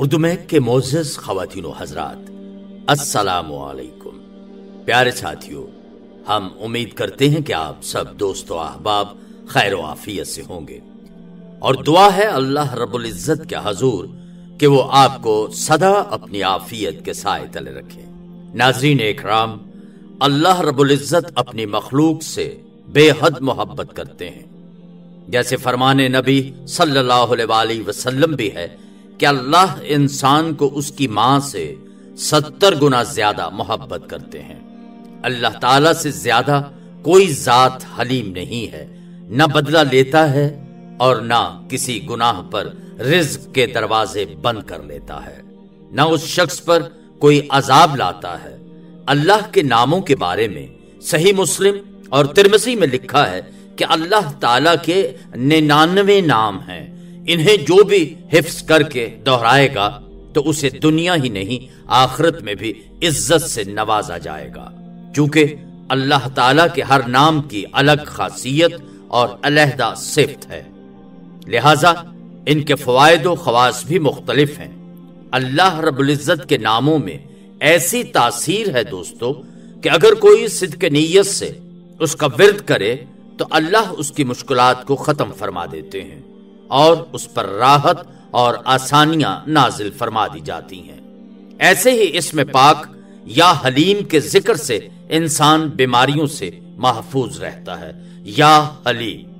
उर्दू में के मोजस खातिन हजरात असलकुम प्यारे साथियों, हम उम्मीद करते हैं कि आप सब दोस्तों अहबाब खैर आफियत से होंगे। और दुआ है अल्लाह रब्बुल इज़्ज़त के हजूर कि वो आपको सदा अपनी आफियत के साय तले रखे। नाजरीन इकराम अल्लाह रब्बुल इज़्ज़त अपनी मखलूक से बेहद मोहब्बत करते हैं। जैसे फरमाने नबी सल्लल्लाहु अलैहि वसल्लम भी है कि अल्लाह इंसान को उसकी माँ से सत्तर गुना ज़्यादा मोहब्बत करते हैं। अल्लाह ताला से ज़्यादा कोई जात हलीम नहीं है। न बदला लेता है और न किसी गुनाह पर रिज्क के दरवाजे बंद कर लेता है। न उस शख्स पर कोई अजाब लाता है। अल्लाह के नामों के बारे में सही मुस्लिम और तिरमसी में लिखा है कि अल्लाह ताला के निन्यानवे नाम हैं। इन्हें जो भी हिफ्स करके दोहराएगा तो उसे दुनिया ही नहीं, आखिरत में भी इज़्ज़त से नवाजा जाएगा। क्योंकि अल्लाह ताला के हर नाम की अलग खासियत और अलहदा सिफ्त है। लिहाजा इनके फवायद खवास भी मुख्तलिफ़ हैं। अल्लाह रबुल्ज़त के नामों में ऐसी तासीर है दोस्तों, कि अगर कोई सिद्ध नीयत से उसका विरद करे तो अल्लाह उसकी मुश्किलात को खत्म फरमा देते हैं। और उस पर राहत और आसानियाँ नाजिल फरमा दी जाती हैं। ऐसे ही इसमें पाक या हलीम के ज़िक्र से इंसान बीमारियों से महफूज रहता है। या हलीम,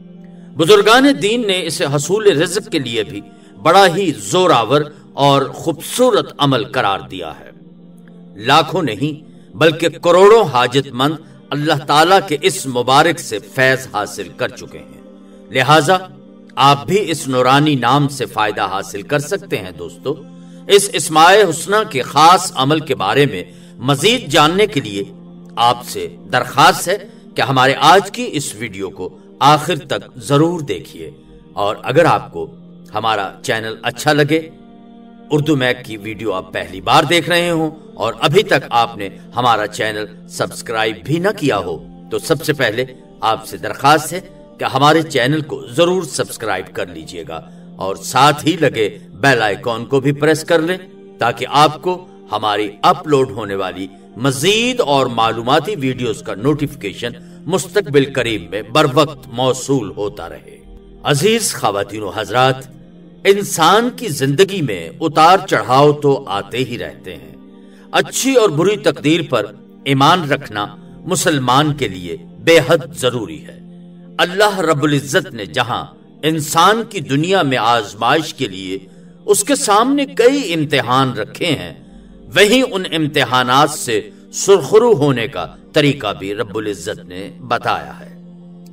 बुजुर्गान दीन ने इसे हसूल रिज्क के लिए भी बड़ा ही जोरावर और खूबसूरत अमल करार दिया है। लाखों नहीं, बल्कि करोड़ों हाजतमंद अल्लाह ताला के इस मुबारक से फैज हासिल कर चुके हैं। लिहाजा आप भी इस नूरानी नाम से फ़ायदा हासिल कर सकते हैं, दोस्तों। इस इस्माय हुसना के खास अमल के बारे में मजीद जानने के लिए आपसे दरखास्त है कि हमारे आज की इस वीडियो को आखिर तक ज़रूर देखिए। और अगर आपको हमारा चैनल अच्छा लगे, उर्दू मैक की वीडियो आप पहली बार देख रहे हो और अभी तक आपने हमारा चैनल सब्सक्राइब भी ना किया हो तो सबसे पहले आपसे दरखास्त है कि हमारे चैनल को ज़रूर सब्सक्राइब कर लीजिएगा और साथ ही लगे बेल आइकॉन को भी प्रेस कर लें ताकि आपको हमारी अपलोड होने वाली मजीद और मालूमती वीडियोस का नोटिफिकेशन मुस्तकबिल करीब में बर वक्त मौसू होता रहे। अज़ीज़ खातिन हजरात, इंसान की ज़िंदगी में उतार चढ़ाव तो आते ही रहते हैं। अच्छी और बुरी तकदीर पर ईमान रखना मुसलमान के लिए बेहद ज़रूरी है। अल्लाह रब्बुल इज़्ज़त ने जहाँ इंसान की दुनिया में आजमाइश के लिए उसके सामने कई इम्तिहान रखे हैं, वहीं उन इम्तिहानात से सुरखरू होने का तरीका भी रब्बुल इज़्ज़त ने बताया है।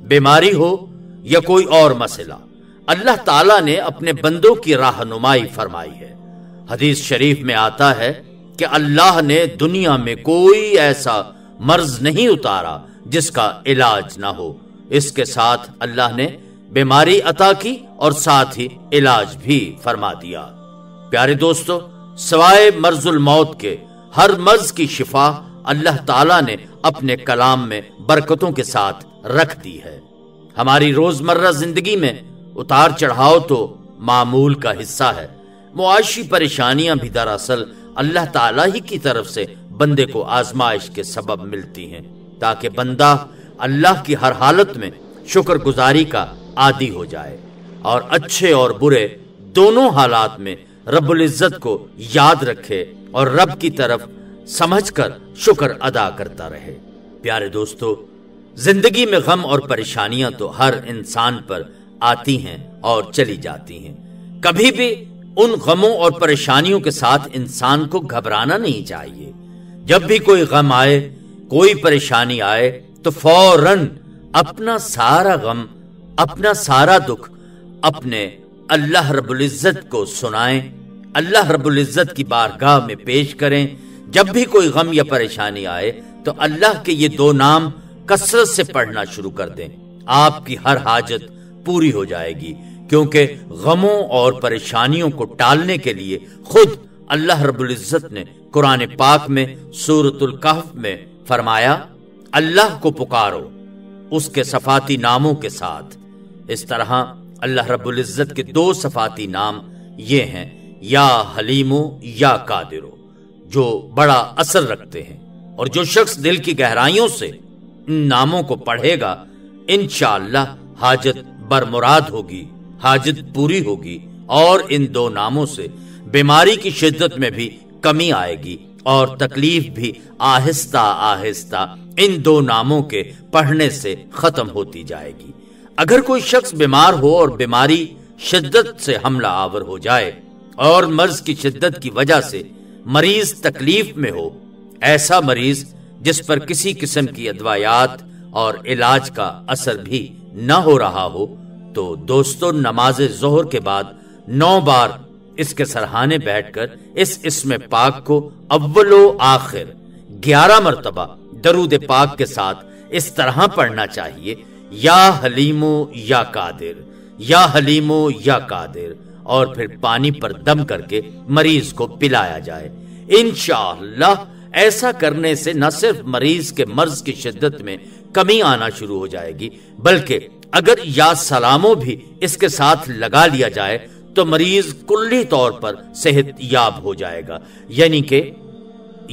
बीमारी हो या कोई और मसला, अल्लाह ताला ने अपने बंदों की राहनुमाई फरमाई है। हदीस शरीफ में आता है कि अल्लाह ने दुनिया में कोई ऐसा मर्ज नहीं उतारा जिसका इलाज ना हो। इसके साथ अल्लाह ने बीमारी अता की और साथ ही इलाज भी फरमा दिया। प्यारे दोस्तों सवाए मर्जुल मौत के, हर मर्ज की शिफा अल्लाह ताला ने अपने कलाम में बरकतों के साथ रख दी है। हमारी रोज़मर्रा ज़िंदगी में उतार चढ़ाव तो मामूल का हिस्सा है। मुआशी परेशानियाँ भी दरअसल अल्लाह ताला ही की तरफ़ से बंदे को आजमाइश के सबब मिलती हैं, ताकि बंदा अल्लाह की हर हालत में शुक्रगुजारी का आदि हो जाए और अच्छे और बुरे दोनों हालात में रब्बुल इज़्ज़त को याद रखे और रब की तरफ़ समझकर शुक्र अदा करता रहे। प्यारे दोस्तों, ज़िंदगी में गम और परेशानियाँ तो हर इंसान पर आती हैं और चली जाती हैं। कभी भी उन गमों और परेशानियों के साथ इंसान को घबराना नहीं चाहिए। जब भी कोई गम आए, कोई परेशानी आए तो फ़ौरन अपना सारा गम, अपना सारा दुख अपने अल्लाह रब्बुल इज़्ज़त को सुनाएँ, अल्लाह रब्बुल इज़्ज़त की बारगाह में पेश करें। जब भी कोई गम या परेशानी आए तो अल्लाह के ये दो नाम कसरत से पढ़ना शुरू कर दें। आपकी हर हाजत पूरी हो जाएगी, क्योंकि गमों और परेशानियों को टालने के लिए खुद अल्लाह रब्बुल इज़्ज़त ने कुरान पाक में, सूरतुल कहफ में फरमाया अल्लाह को पुकारो उसके सफाती नामों के साथ। इस तरह अल्लाह रब्बुल इज़्ज़त के दो सफाती नाम ये हैं, या हलीमो, या कादिरो, जो बड़ा असर रखते हैं और जो शख्स दिल की गहराइयों से इन नामों को पढ़ेगा इनशाला हाजत बरमुराद होगी, हाजत पूरी होगी और इन दो नामों से बीमारी की शिद्दत में भी कमी आएगी। और तकलीफ़ भी आहिस्ता आहिस्ता इन दो नामों के पढ़ने से खत्म होती जाएगी। अगर कोई शख्स बीमार हो और बीमारी शिद्दत से हमला आवर हो जाए और मर्ज की शिद्दत की वजह से मरीज़ तकलीफ़ में हो, ऐसा मरीज़ जिस पर किसी किस्म की अदवायात और इलाज का असर भी न हो रहा हो तो दोस्तों नमाज़ जोहर के बाद नौ बार इसके सरहाने बैठकर इस इसमें पाक को अव्वलो आखिर ग्यारह मरतबा दरूद पाक के साथ इस तरह पढ़ना चाहिए, या हलीमो या कादिर, या हलीमो या कादिर, और फिर पानी पर दम करके मरीज़ को पिलाया जाए। इनशाला ऐसा करने से न सिर्फ़ मरीज़ के मर्ज की शिद्दत में कमी आना शुरू हो जाएगी, बल्कि अगर या सलामो भी इसके साथ लगा लिया जाए तो मरीज़ कुल्ली तौर पर सेहत याब हो जाएगा। यानी कि,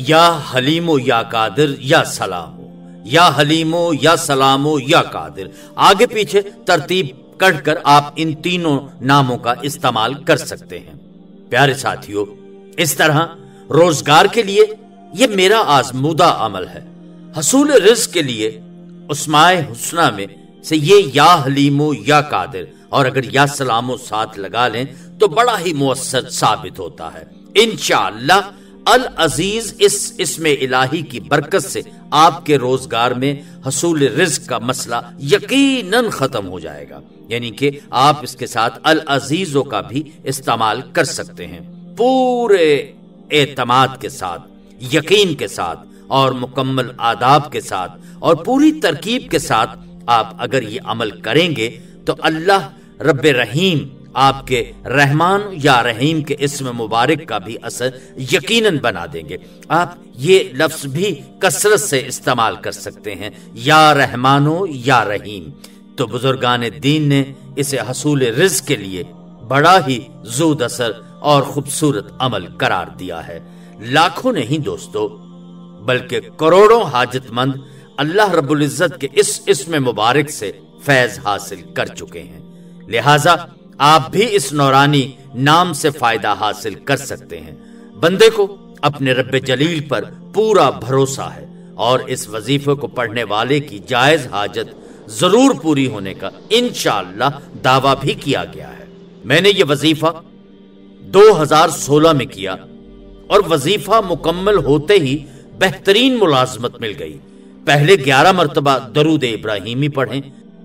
या हलीमो या कादिर या सलामो, या हलीमो या सलामो या कादिर। आगे पीछे तरतीब कर आप इन तीनों नामों का इस्तेमाल कर सकते हैं। प्यारे साथियों, इस तरह रोज़गार के लिए यह मेरा आजमूदा अमल है। हसूल रिज के लिए उस्माए हुसना में से ये या हलीमो या कादिर और अगर या सलामो साथ लगा लें तो बड़ा ही मुअसर साबित होता है। इनशाला अल अज़ीज़ इस इसमें इलाही की बरकत से आपके रोज़गार में हसूल रिज्क का मसला यकीनन खत्म हो जाएगा। यानी कि आप इसके साथ अल अजीजों का भी इस्तेमाल कर सकते हैं। पूरे एतमाद के साथ, यकीन के साथ और मुकम्मल आदाब के साथ और पूरी तरकीब के साथ आप अगर ये अमल करेंगे तो अल्लाह रब रहीम आपके रहमान या रहीम के इसम मुबारक का भी असर यकीनन बना देंगे। आप ये लफ्ज भी कसरत से इस्तेमाल कर सकते हैं, या रहमानो या रहीम। तो बुजुर्गान दीन ने इसे हसूल रिज के लिए बड़ा ही जूद असर और खूबसूरत अमल करार दिया है। लाखों नहीं दोस्तों, बल्कि करोड़ों हाजतमंद अल्लाह रबुल्जत के इस इसमें मुबारक से फैज हासिल कर चुके हैं। लिहाजा आप भी इस नौरानी नाम से फ़ायदा हासिल कर सकते हैं। बंदे को अपने रब जलील पर पूरा भरोसा है और इस वजीफे को पढ़ने वाले की जायज़ हाजत ज़रूर पूरी होने का इनशाला दावा भी किया गया है। मैंने ये वजीफा 2016 में किया और वजीफा मुकम्मल होते ही बेहतरीन मुलाजमत मिल गई। पहले ग्यारह मरतबा दरूद इब्राहिमी पढ़ें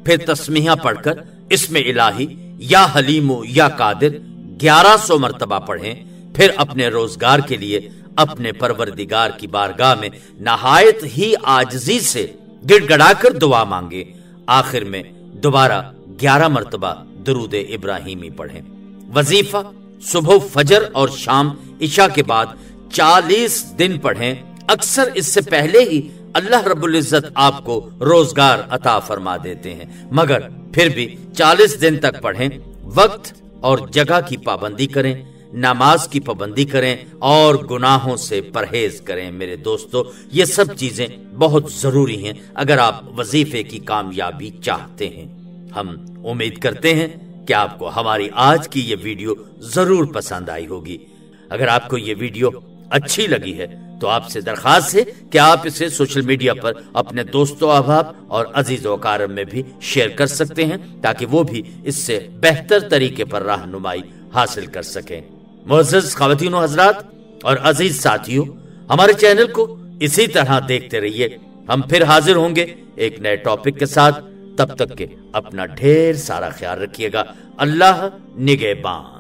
फिर तस्मीहा पढ़कर, इसमें इलाही, या हलीमो, या कादिर, ग्यारह सौ मरतबा पढ़ें। फिर अपने रोज़गार के लिए, अपने परवरदिगार की बारगाह में नहायत ही आजजी से गिड़गड़ाकर दुआ मांगे। आखिर में दोबारा ग्यारह मरतबा दरूद इब्राहिमी पढ़ें। वजीफा, सुबह फजर और शाम ईशा के बाद चालीस दिन पढ़ें। अक्सर इससे पहले ही अल्लाह रब्बुल इज़्ज़त आपको रोज़गार अता फरमा देते हैं। मगर फिर भी चालीस दिन तक पढ़ें, वक्त और जगह की पाबंदी करें, नमाज़ की पाबंदी करें और गुनाहों से परहेज करें। मेरे दोस्तों, ये सब चीज़ें बहुत ज़रूरी हैं, अगर आप वजीफे की कामयाबी चाहते हैं। हम उम्मीद करते हैं कि आपको हमारी आज की ये वीडियो ज़रूर पसंद आई होगी। अगर आपको ये वीडियो अच्छी लगी है तो आपसे दरखास्त है कि आप इसे सोशल मीडिया पर अपने दोस्तों, अहबाब और अज़ीज़ वकारम में भी शेयर कर सकते हैं, ताकि वो भी इससे बेहतर तरीके पर रहनुमाई हासिल कर सकें। मोजज, खातिन हजरात और अज़ीज़ साथियों, हमारे चैनल को इसी तरह देखते रहिए। हम फिर हाजिर होंगे एक नए टॉपिक के साथ। तब तक के अपना ढेर सारा ख्याल रखिएगा। अल्लाह निगेबान।